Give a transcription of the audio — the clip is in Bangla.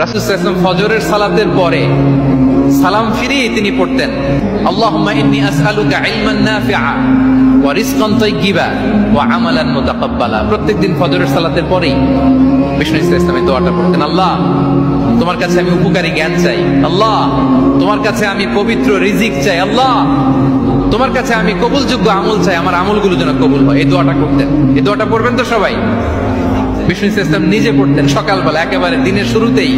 রাসুলাম ফজরের সালাতের পরে সালাম ফিরিয়ে তিনি পড়তেন মুতাকাব্বালা। প্রত্যেকদিন ফজরের পরেই এই পড়তেন, আল্লাহ, তোমার কাছে আমি উপকারী জ্ঞান চাই। আল্লাহ, তোমার কাছে আমি পবিত্র রিজিক চাই। আল্লাহ, তোমার কাছে আমি কবুলযোগ্য আমল চাই। আমার আমলগুলো যেন কবুল হয়। এই দোয়াটা করতেন। এই দোয়াটা পড়বেন তো সবাই? বিষ্ণু ইসলাম নিজে পড়তেন সকালবেলা একেবারে দিনের শুরুতেই।